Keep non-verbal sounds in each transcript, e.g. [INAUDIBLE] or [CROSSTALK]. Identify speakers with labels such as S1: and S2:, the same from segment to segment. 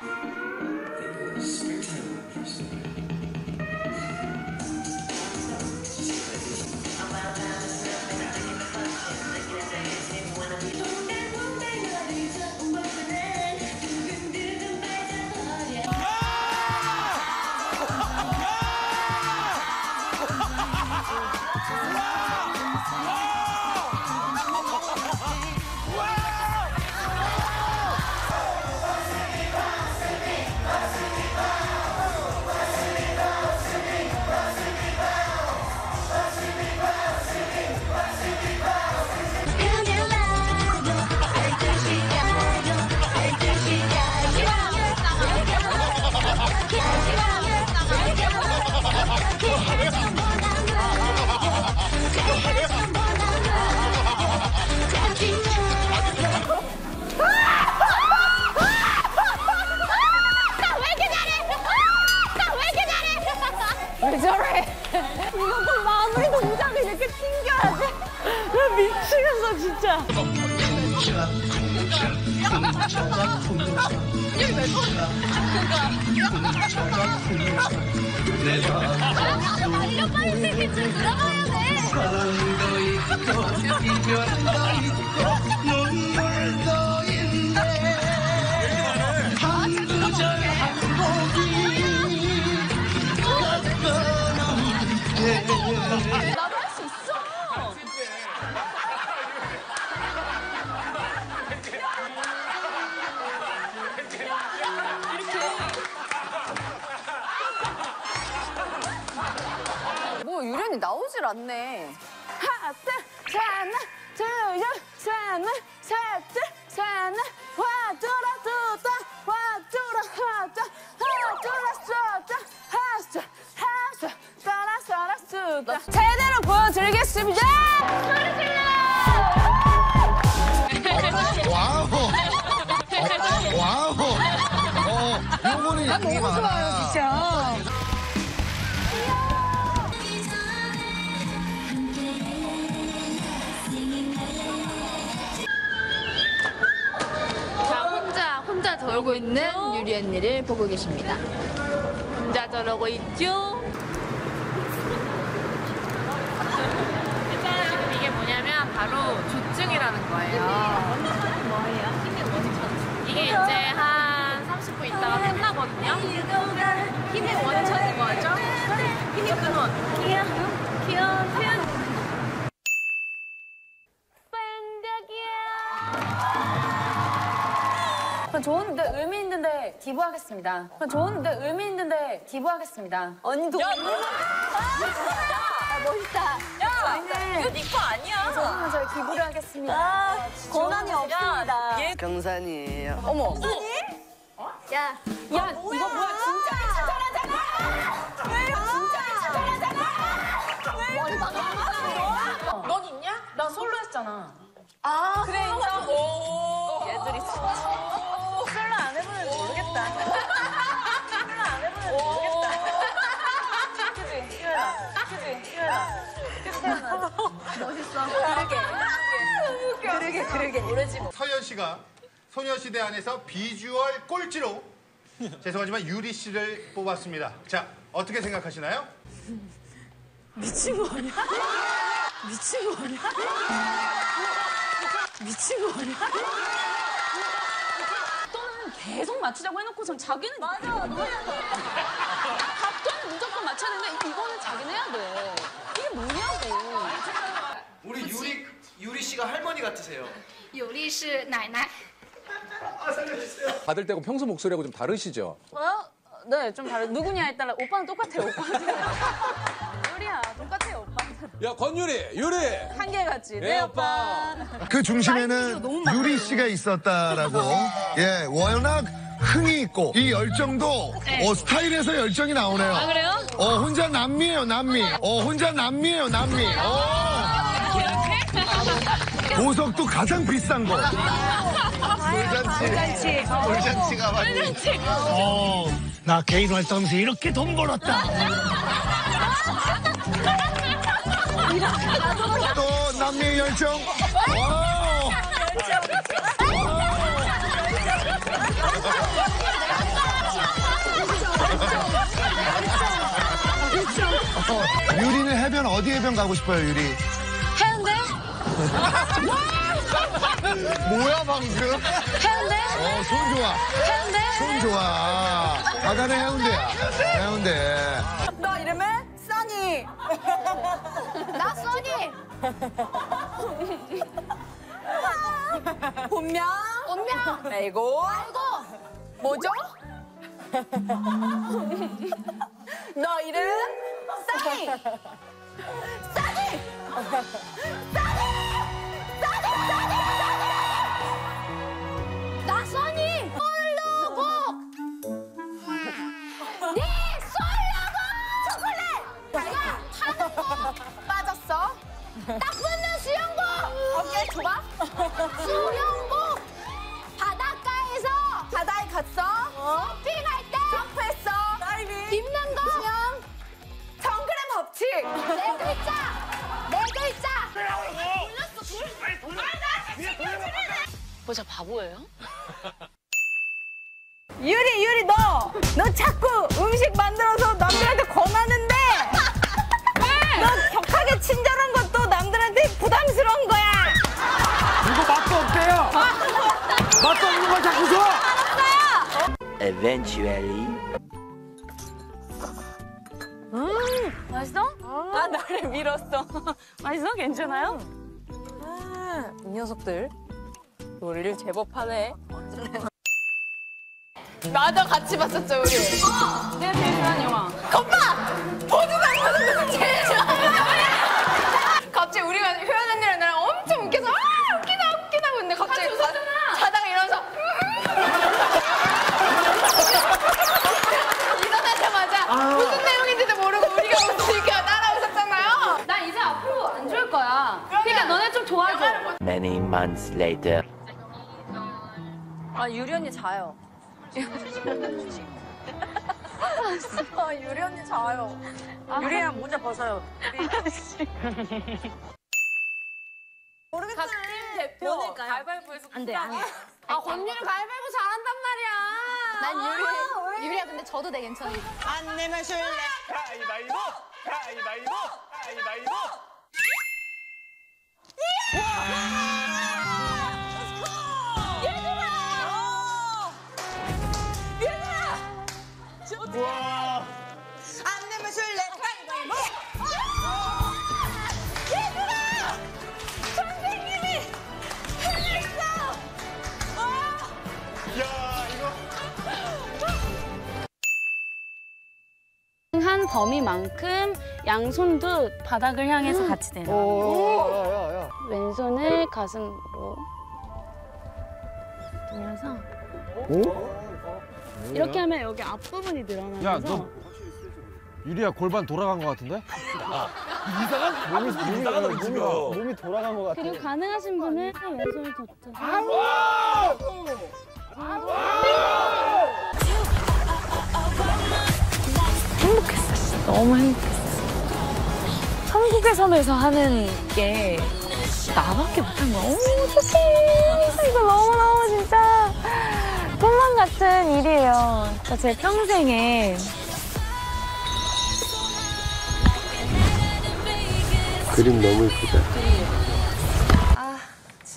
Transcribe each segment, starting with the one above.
S1: 그냥 돼. 나도
S2: 셋, 셋, 넷. 화, 둘아, 두다, 화, 둘아, 하자, 하, 둘아, 쏘자, 하자, 하자, 따라, 따라, 쏘자. 제대로 보여드리겠습니다.
S3: 와우. 어, 와우. 어, 요거는 너무 좋아요, 진짜.
S4: 저러고 있는 유리 언니를 보고 계십니다. 혼자 저러고 있죠? 일단 이게 뭐냐면 바로 조증이라는 거예요. 이게 이제 한 30분 있다가 끝나거든요. 힘의 원천이 뭐죠? 힘의 근원. 귀여운, 귀여운 표현.
S2: 그럼 좋은데 의미 있는데 기부하겠습니다. 그럼 좋은데 의미 있는데 기부하겠습니다. 언니도. 야, 멋있다. 야, 이거 니거 아니야. 저는 저 기부를 하겠습니다. 권한이 없습니다.
S5: 경산이에요.
S2: 어머. 야, 야, 이거 뭐야? 진짜 칭찬하잖아. 왜 진짜 칭찬하잖아. 왜 머리 막아?
S4: 넌 있냐? 나 솔로 했잖아.
S2: 아, 그래 인정.
S4: 얘들이
S2: 솔로 멋있어. 그러게. 그러게, 그러게. 모르지.
S3: 서현 씨가 소녀시대 안에서 비주얼 꼴찌로 [LAUGHS] 죄송하지만 유리 씨를 뽑았습니다. 자, 어떻게 생각하시나요?
S2: 미친 거 아니야? 미친 거 아니야? 미친 거 아니야? 또는 계속 맞추자고 해놓고선 자기는 맞아 너무 답 변은 무조건 맞춰야 되는데 이거는 자기는 해야 돼 이게 뭐냐고
S5: 우리 유리 유리 씨가 할머니 같으세요.
S1: 有力是奶奶。
S6: 받을 때고 평소 목소리하고 좀 다르시죠?
S2: 어? 네, 좀 다른 누구냐에 따라 오빠는 똑같아요 오빠는 [LAUGHS] 유리야 똑같아요 오빠
S6: 야 권유리 유리
S2: 한결같이
S6: 네, 오빠.
S3: 그 중심에는 유리 씨가 있었다라고. 예, 워낙 흥이 있고 이 열정도 어, 스타일에서 열정이 나오네요. 아
S2: 그래요?
S3: 어, 혼자 남미예요, 남미. 어, 혼자 남미예요, 남미. 어. [LAUGHS] 보석도 가장 비싼 거. 돌잔치. 돌잔치가 많이.
S7: 어, 나 개인 활동하면서 이렇게 돈 벌었다. [LAUGHS]
S3: 또 남미의 열정. 와. 어디 해변 가고 싶어요, 유리?
S8: 해운대?
S3: 뭐야, 방금?
S8: 해운대?
S3: 어, 손 좋아.
S8: 해운대?
S3: 손 좋아. 바다는 해운대야. 해운대.
S4: 너 이름은 써니.
S8: 나 써니!
S4: 본명.
S8: 본명!
S4: 아이고.
S8: 아이고!
S4: 뭐죠? 너 이름 써니. 써니.
S8: 나 써니! 솔로곡! 네 솔로곡! 초콜릿! 내가 타는 거
S4: 빠졌어.
S8: 딱 붙는 수영복!
S4: 오케이 좋아.
S8: 수영복! 바닷가에서
S4: 바다에 갔어.
S8: 쇼 글자! 뭐저 바보예요?
S4: 유리 유리 너. 너 자꾸 음식 만들어서 남들한테 권하는데. 너 격하게 친절한 것도 남들한테 부담스러운 거야.
S6: 이거 맛도 없대요. 맛도 없는 걸 자꾸 줘.
S9: Eventually.
S8: 맛있어?
S4: 아 나를 밀었어. [LAUGHS] 맛있어? 괜찮아요? 아, 이 녀석들 요리를 제법 하네. 나도 같이 봤었죠 우리. 내가 제일 좋아하는 영화. 겉봐! 보지도
S9: later.
S4: 아 유리 언니 자요. [LAUGHS] 아 유리 언니 자요. 유리야 모자 벗어요. [LAUGHS] 모르겠어요. 대표 가위바위보에서
S8: 안 돼, 안 돼.
S4: 아 권유리 가위바위보 잘한단 말이야.
S8: 난 유리, 유리야 근데 저도 돼 괜찮아.
S6: 안 내면 술래. 가위바위보. 가위바위보. 가위바위보.
S4: 안 내면 술래 가위바위보.
S2: 한 범위만큼 양손도 바닥을 향해서 같이 내려. 왼손을 가슴으로 돌려서 이렇게 하면 여기 앞부분이 늘어나면서
S10: 야, 너 유리야 골반 돌아간 것 같은데? 이상한 몸이 이상하다 몸이, 몸이 돌아간 것 같아.
S2: 그리고 가능하신 분은 왼손을 덮쳐서 행복했어. 너무 행복했어. 한국에서에서 하는 게 나밖에 못한 거야. 오, 어떡해. 이거 너무너무 진짜 같은 일이에요. 진짜 제 평생에
S9: 그림 너무 예쁘다.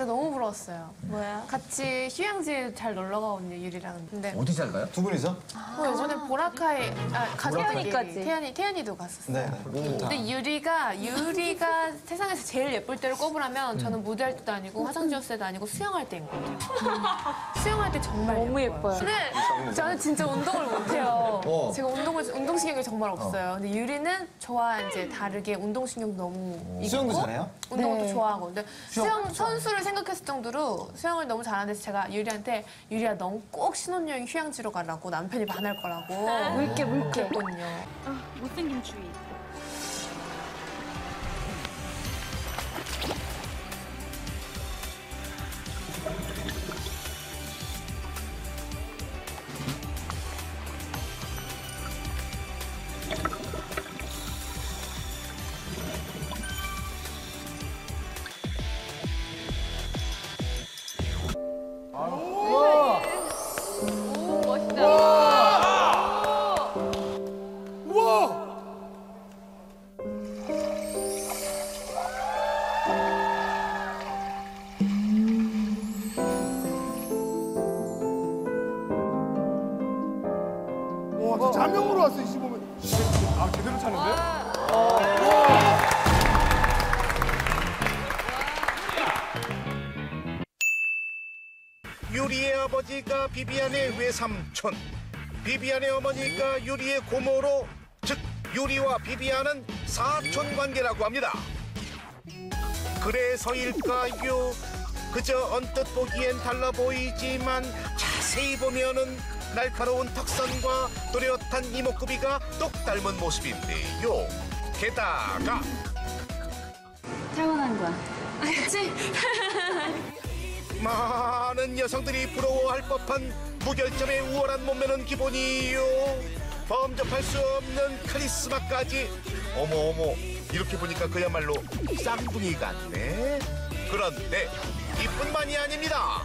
S11: 진짜 너무 부러웠어요. 뭐야? 같이 휴양지 잘 놀러 가거든요, 유리랑. 근데
S12: 어디 잘 가요? 두 분이서?
S11: 어, 이번에 보라카이 아, 가족들끼리
S4: 태연이까지.
S11: 태연이 태연이도 갔었어요.
S12: 네.
S11: 근데 유리가 유리가 [LAUGHS] 세상에서 제일 예쁠 때를 꼽으라면 저는 무대할 때도 아니고 화장 지웠을 때도 아니고 수영할 때인 것 같아요. 수영할 때 정말 너무 예뻐요. 근데 저는 진짜 운동을 못해요.
S12: 어.
S11: 제가 운동을 운동신경이 정말 없어요. 근데 유리는 저와 이제 다르게 운동신경도 너무 있고
S12: 수영도 잘해요?
S11: 운동도
S4: 네.
S11: 좋아하고 근데 수영 선수를 생각했을 정도로 수영을 너무 잘하는데 제가 유리한테 유리야 넌 꼭 신혼여행 휴양지로 가라고 남편이 반할 거라고
S2: 물게 물게
S11: 그랬거든요.
S2: 못생긴 주의.
S13: 비비안의 외삼촌, 비비안의 어머니가 유리의 고모로, 즉 유리와 비비안은 사촌 관계라고 합니다. 그래서일까요? 그저 언뜻 보기엔 달라 보이지만 자세히 보면은 날카로운 턱선과 또렷한 이목구비가 똑 닮은 모습인데요. 게다가
S14: 타고난 거야.
S11: 그치? [LAUGHS]
S13: 많은 여성들이 부러워할 법한 무결점의 우월한 몸매는 기본이요. 범접할 수 없는 카리스마까지. 어머 어머 이렇게 보니까 그야말로 쌍둥이 같네. 그런데 이뿐만이 아닙니다.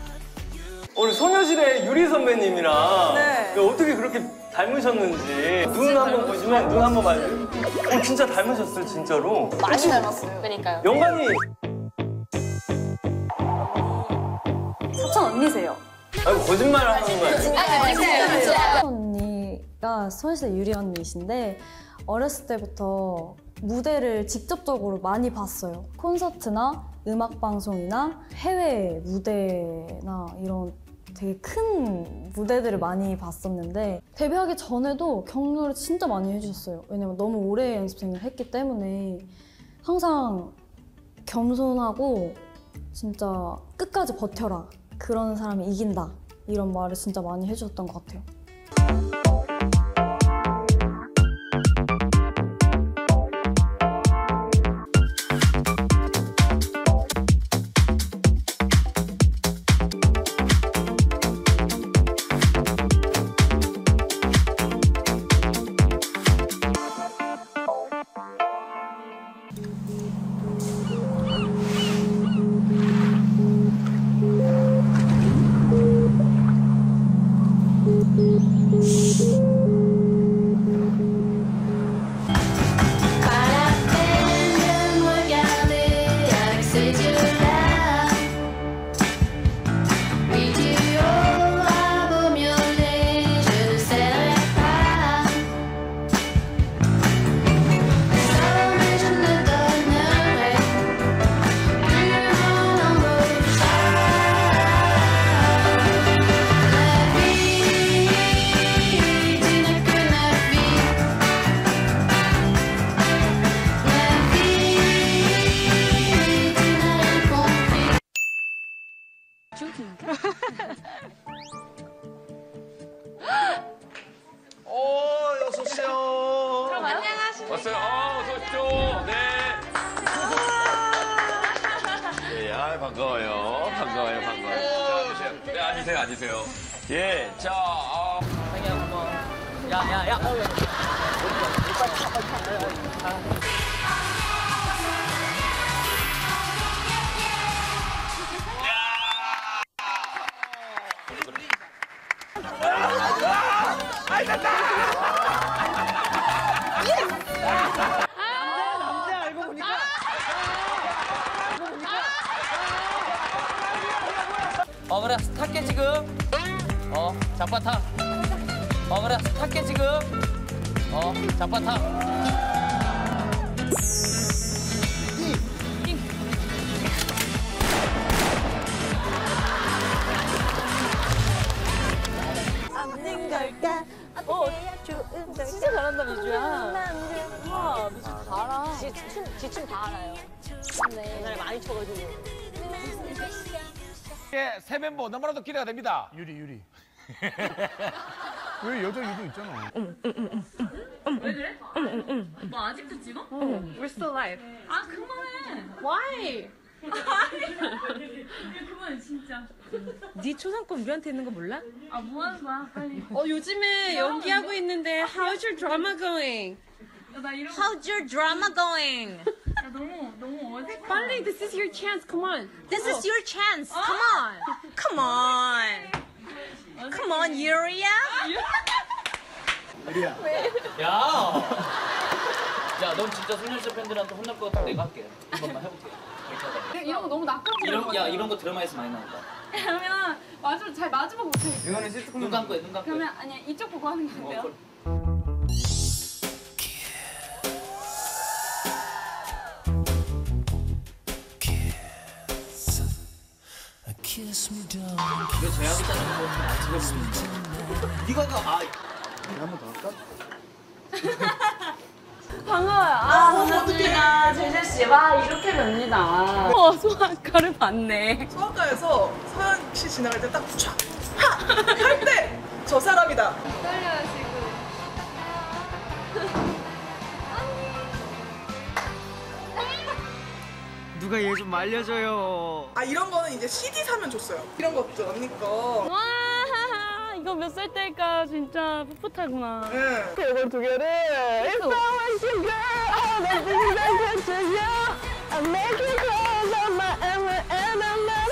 S15: 우리 소녀시대 유리 선배님이랑
S13: 네.
S15: 그 어떻게 그렇게 닮으셨는지 눈 한번 보시면 눈 한번 봐요. 어 진짜 닮으셨어요 진짜로.
S2: 많이 닮았어요.
S14: 그러니까요.
S15: 영광이
S14: 언니세요.
S15: 아이고 거짓말 하는 거 아니에요?
S16: 언니가 소녀시대 유리 언니이신데 어렸을 때부터 무대를 직접적으로 많이 봤어요. 콘서트나 음악 방송이나 해외 무대나 이런 되게 큰 무대들을 많이 봤었는데 데뷔하기 전에도 격려를 진짜 많이 해주셨어요. 왜냐면 너무 오래 연습생을 했기 때문에 항상 겸손하고 진짜 끝까지 버텨라. 그런 사람이 이긴다. 이런 말을 진짜 많이 해주셨던 것 같아요.
S17: 지금. 어, 자빠 타. 어, 그래. 탈게, 지금. 어, 자빠 타.
S4: 없는 걸까? 어, 좋은 걸까? 진짜 잘한다, 미주야. 와, 미주 다 알아. 지춤, 다 알아요. 네. 옛날에 많이 춰가지고.
S18: 예, 새 멤버 너무나도 기대가 됩니다.
S3: 유리, 유리. 왜 여자 유도 있잖아.
S19: 왜 그래? 너 아직도 찍어?
S4: We're still live.
S19: 아 그만해.
S4: Why?
S19: 그만 진짜.
S4: 네 초상권 우리한테 있는 거 몰라?
S19: 아 뭐 하는 거야 빨리.
S4: 어, 요즘에 연기하고 있는데 How's your drama going?
S19: 야, 나 이런.
S4: How's your drama going?
S19: 야 너무.
S4: 빨리, this is your chance. Come on. This is your chance. Come on. [LAUGHS] Come on. Come on, Yuria.
S17: 야! 야, 넌 진짜 소녀시대 팬들한테 혼날 것 같아. 내가 할게. 한 번만 해볼게. 이렇게 하다가.
S11: 이런 거 너무
S17: 이런,
S11: 거
S17: 야,
S11: 같아요.
S17: 이런 거 드라마에서 많이 나온다.
S11: 그러면 마지막 잘 마지막 못하겠어요.
S17: 눈 감고 해, 눈 감고 해.
S11: 그러면 아니야 이쪽 보고 하는 게 어때요?
S17: 어, 이거 제약이 짜는 거 아침에 보는데.
S12: 네가 가. 아,
S3: 한번 더 할까?
S2: 반가워요. 아, 반갑습니다. 제재 씨. 와, 이렇게 됩니다. 어, 소아과를 봤네.
S20: 소아과에서 서현 씨 지나갈 때딱 촥! 하! 할 때! 저 사람이다.
S11: 떨려요 지금.
S17: 누가 얘 좀 말려줘요.
S20: 아, 이런 거는 이제 CD 사면 줬어요. 이런 것도 언니 거.
S2: 와, 이거 몇 살 때일까? 진짜 풋풋하구나.
S20: 응. 이걸 두 개를. It's you, girl. Oh, that's the reason I can to you. I make you close on my ever and I'm not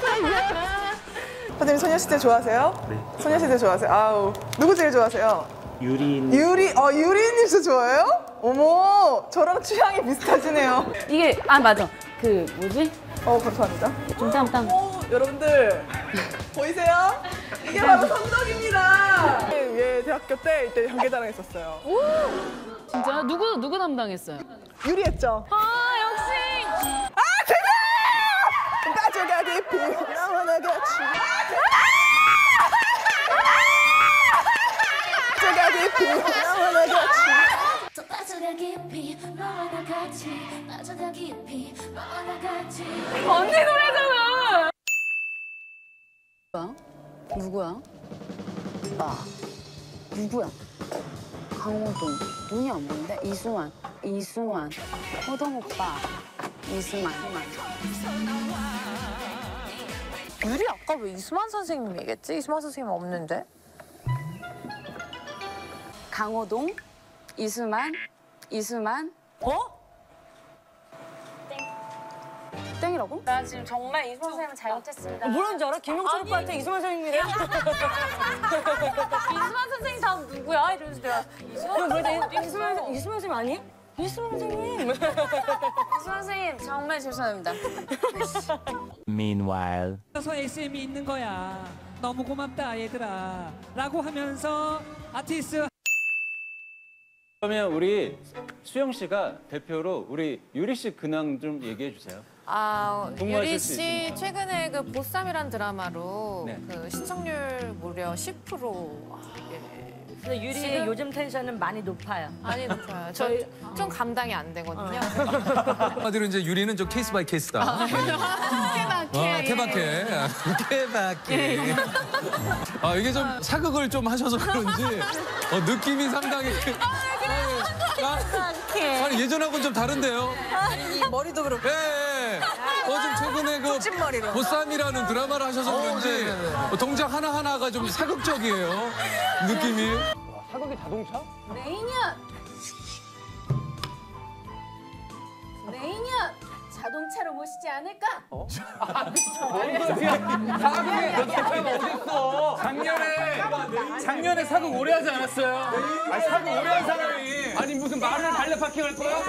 S20: to you. 선생님 소녀시대 좋아하세요?
S15: 네.
S20: 소녀시대 좋아하세요? 아우. 누구 제일 좋아하세요?
S15: 유린.
S20: 유리, 어, 유리님 씨 좋아해요? 어머, 저랑 취향이 비슷하시네요.
S2: 이게, 아, 맞아. 그, 뭐지?
S20: 어, 감사합니다.
S2: 좀 땀땀.
S20: 어, 여러분들 보이세요? 이게 바로 선덕입니다. 예, 대학교 때 이때 향계자랑 했었어요.
S2: 진짜? 누구, 누구 담당했어요?
S20: 유리했죠.
S2: 아, 역시!
S20: 아, 제발! 빠져가 깊이 나와 같이. 빠져가 깊이 나와 같이.
S21: 더 빠져가 깊이 너와 나 같이 빠져가 깊이 너와 나 같이
S2: 언니 노래잖아! 누구야? 누구야? 오빠. 누구야? 강호동. 눈이 안 보이는데? 이수만. 이수만. 호동 오빠. 이수만.
S8: 유리 아까 왜 이수만 선생님 얘기했지? 이수만 선생님 없는데?
S2: 강호동. 이수만. 이수만. 어? 땡이라고? 나 지금 정말 이수만 선생님 잘못했습니다.
S4: 뭐라는 줄 알아? 김영철 오빠한테 이수만 선생님이래. [LAUGHS]
S2: 이수만 선생님 다음 누구야? 이러면서 내가 이수만 선생님
S4: 이수만 선생님 아니에요? 이수만 선생님.
S2: 이수만 선생님 정말 죄송합니다.
S9: Meanwhile.
S22: 그래서 SM이 있는 거야. 너무 고맙다 얘들아. 라고 하면서 아티스트
S23: 그러면 우리 수영 씨가 대표로 우리 유리 씨 근황 좀 얘기해 주세요.
S11: 아, 유리 소식
S23: 있으니까.
S11: 최근에 그 보쌈이란 드라마로
S23: 네.
S11: 그 시청률 무려 10%. 예.
S4: 근데 유리의
S11: 지금-
S4: 요즘 tension은 많이 높아요.
S11: 많이 높아요. [LAUGHS] 저희 좀 감당이 안 되거든요. [LAUGHS]
S6: 한마디로 이제 유리는 좀 case by case다. [LAUGHS]
S11: 케바케.
S6: 아, 케바케. 케바케. 아, 이게 좀 사극을 좀 하셔서 그런지 어, 느낌이 상당히. 아, 아니, 예전하고는 좀 다른데요?
S20: 머리도 그렇고.
S6: 예. 어, 좀 최근에 그
S20: 찐머리로.
S6: 보쌈이라는 드라마를 하셔서 그런지 어, 동작 하나 하나가 좀 사극적이에요. 느낌이.
S23: 사극이 자동차?
S2: 내년 내년 자동차로 모시지 않을까?
S18: 어딨어? 작년에 작년에 사극 오래 하지 않았어요? 아니 사극 오래 한 사람이 아니 무슨 말을 발레 파킹 할 거야?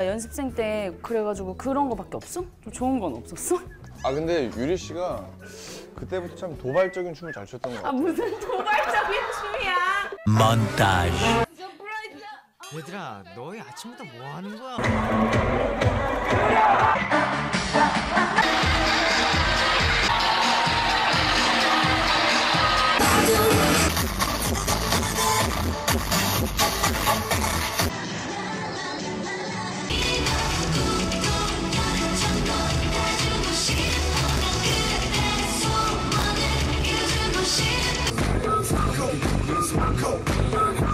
S2: 연습생 때 그래가지고 그런 거밖에 없어? 좀 좋은 건 없었어?
S10: 아 근데 유리 씨가 그때부터 참 도발적인 춤을 잘 췄던
S2: 것아
S10: 같아요.
S2: 무슨 도발적인 춤이야?
S9: Montage.
S17: 얘들아, 너희 아침부터 뭐 하는 거야?
S21: Let's
S15: go.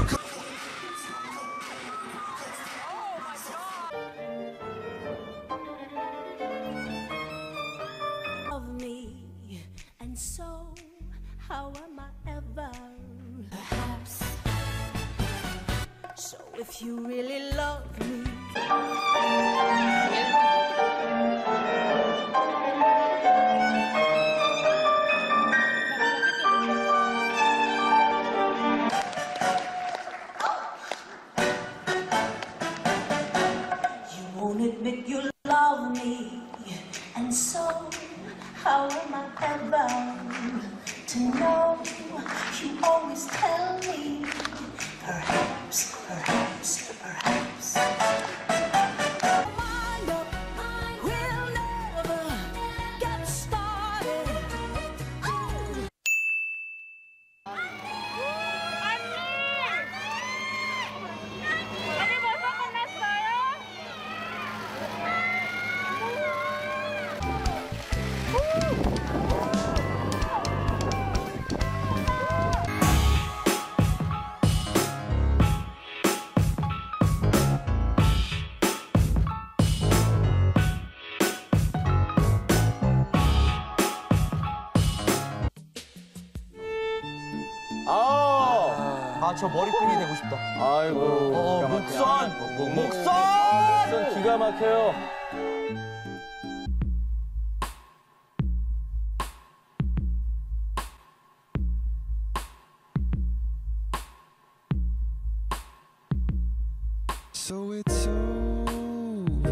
S15: 저 머리끈이 되고 싶다.
S10: 아이고.
S15: 어,
S10: 막히네.
S15: 목선! 목선!
S10: 목선 기가 막혀요.
S24: So it's over.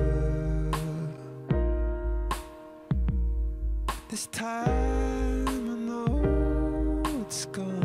S24: This time I know it's gone.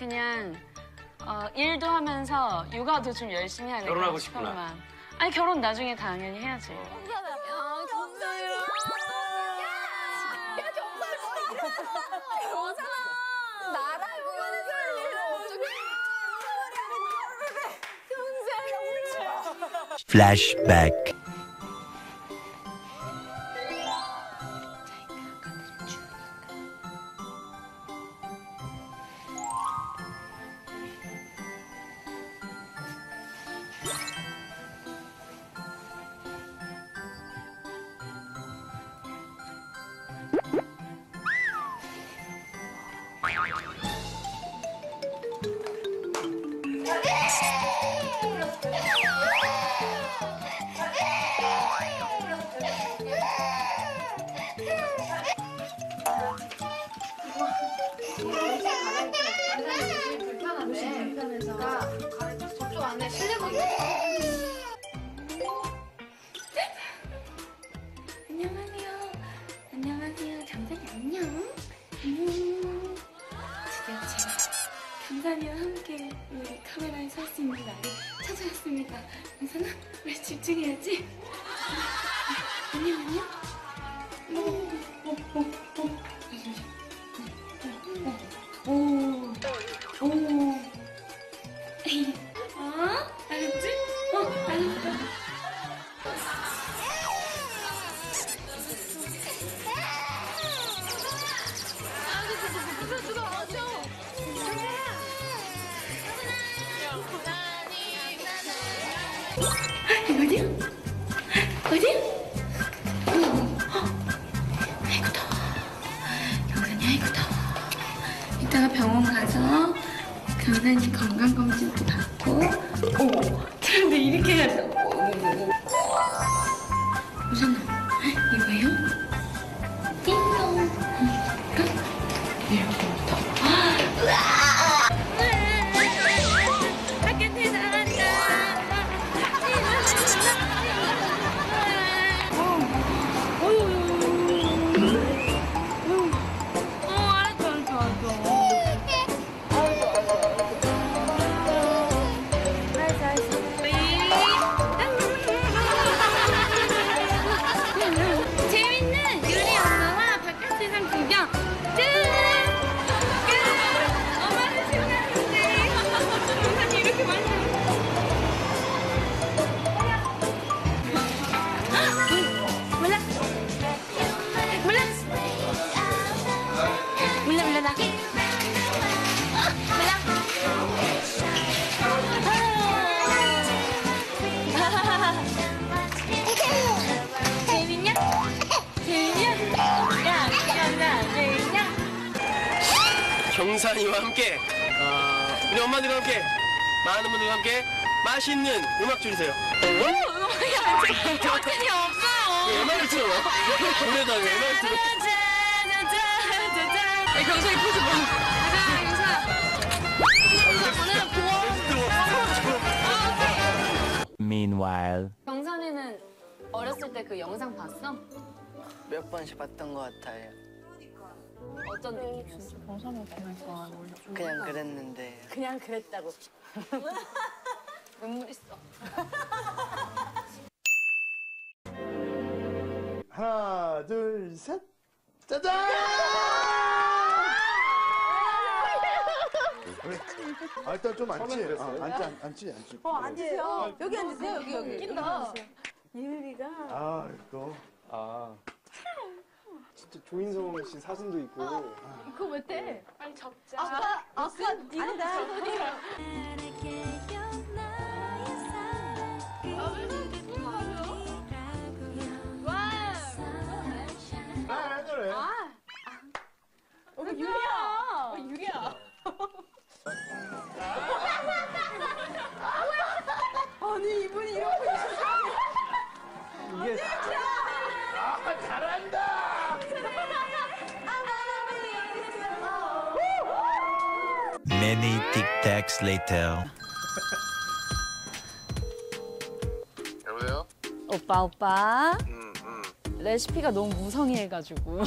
S14: 그냥 어, 일도 하면서 육아도 좀 열심히 하는
S25: 결혼하고
S14: 그런
S25: 싶구나.
S14: 슈퍼맘. 아니 결혼 나중에 당연히 해야지.
S9: Flashback.
S11: 저쪽
S14: 감사나 우리 집중해야지. 안녕 안녕. 오, 오, 오, 이와
S26: 함께 어, 우리 엄마들과 함께 많은 분들과 함께 맛있는 음악 줄이세요.
S14: 음악이 정신이 없어요.
S26: 음악을 틀어. 노래도 아니고 음악을 틀어.
S14: 네, 경상이 포즈 뭐?
S9: Meanwhile.
S1: 경선이는 어렸을 때 그 영상 봤어?
S5: 몇 번씩 봤던 것 같아요.
S1: 어떤 느낌이었어? 경선이 그러니까
S5: 그냥 그랬는데
S1: 그냥 그랬다고. [LAUGHS] 눈물 있어. [LAUGHS]
S10: 하나, 둘, 셋. 짜잔! [LAUGHS] 아, 일단 좀 앉지. 아, 앉지, 앉- 앉지, 앉지.
S1: 어, 앉으세요. 여기 앉으세요. 여기, 여기. 웃긴다. 유리가.
S10: 아, 또. 아. 진짜 조인성 씨 사진도 있고.
S1: 그거 왜 떼? 아니, 적자. 아까, 아까 아니다.
S9: Tacs later.
S27: 여보세요?
S2: 오빠 오빠. 레시피가 너무 무성의해가지고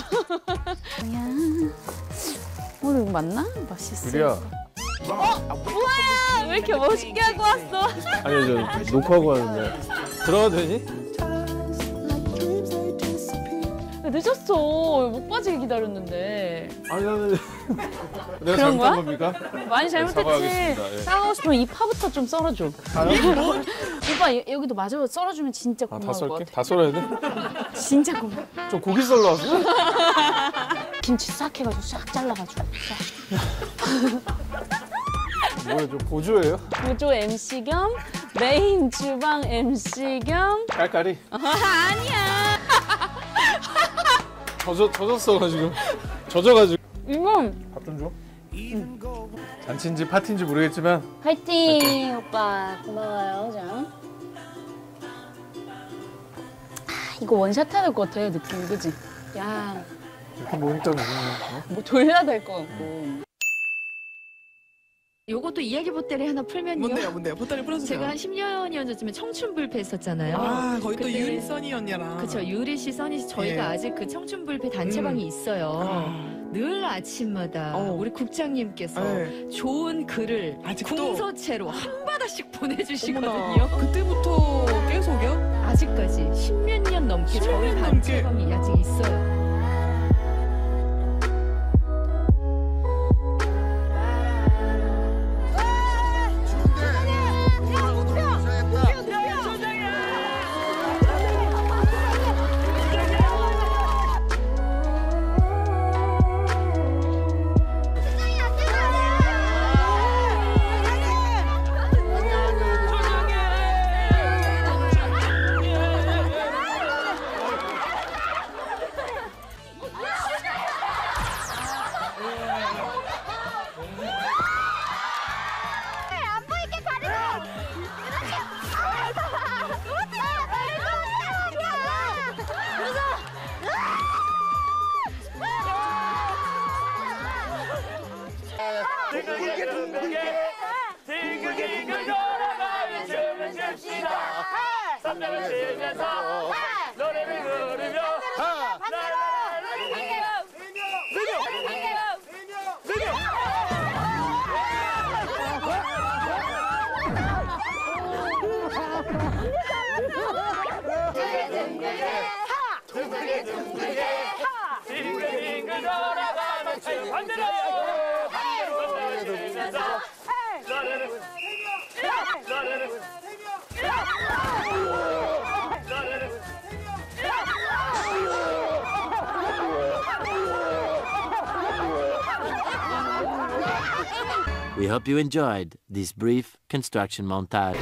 S2: 그냥 [LAUGHS] 오늘 이거 맞나? 맛있어
S10: 유리야.
S2: 어? 우와야 왜 이렇게 멋있게 하고 왔어 [LAUGHS]
S10: 아니, 저 녹화하고 왔는데. 들어가도 되니?
S2: 늦었어 못 빠지게 기다렸는데
S10: 아니, 나는. [LAUGHS] 내가
S2: 그런 거야?
S10: 잘못한 겁니까?
S2: 많이 잘못했지
S10: 사과하겠습니다. 예.
S2: 싶으면 이 파부터 좀 썰어줘 [LAUGHS] 오빠 여- 여기도 마저 썰어주면 진짜
S10: 아,
S2: 고마울
S10: 다
S2: 것
S10: 썰게?
S2: 같아
S10: 다 썰어야 돼?
S2: 진짜 고마워
S10: 좀 고기 썰러 왔어?
S2: 김치 싹 해가지고 싹 잘라가지고
S10: 뭐야, 저 보조예요?
S2: 보조 MC 겸 메인 주방 MC 겸
S10: 깔깔이. [LAUGHS]
S2: 아니야
S10: 젖어, 젖었어가지고. 젖어가지고.
S2: 이거
S10: 밥좀 줘. 잔치인지 파티인지 모르겠지만
S2: 화이팅 오빠. 고마워요 자 아, 이거 원샷 될것 같아 느낌. 그지? 야,
S10: 이렇게 모니터 먹으면
S2: 뭐 돌려야 될 것 같고.
S28: 요것도 이야기 보따리 하나 풀면요.
S20: 뭔데요, 뭔데요? 보따리 풀어주세요.
S28: 제가 한 10년이 전쯤에 청춘 불패 했었잖아요.
S20: 아, 거기 또
S28: 그때-
S20: 유리 써니 언니랑.
S28: 그쵸, 유리 씨, 써니 씨, 저희가
S20: 예.
S28: 아직 그 청춘 불패 단체방이
S20: 음.
S28: 있어요. 늘 아침마다 우리 국장님께서
S20: 네.
S28: 좋은 글을
S20: 아직도?
S28: 궁서체로 한 바다씩 보내주시거든요.
S20: 어머나, 그때부터 계속이요?
S28: 아직까지 10몇 년 넘게 저희
S20: 10년 넘게?
S28: 단체방이 아직 있어요.
S18: 둥글게. 둥글게.
S29: 딩글딩글 돌아가며 춤을 춥시다. 선명을 치면서
S9: We hope you enjoyed this brief construction montage.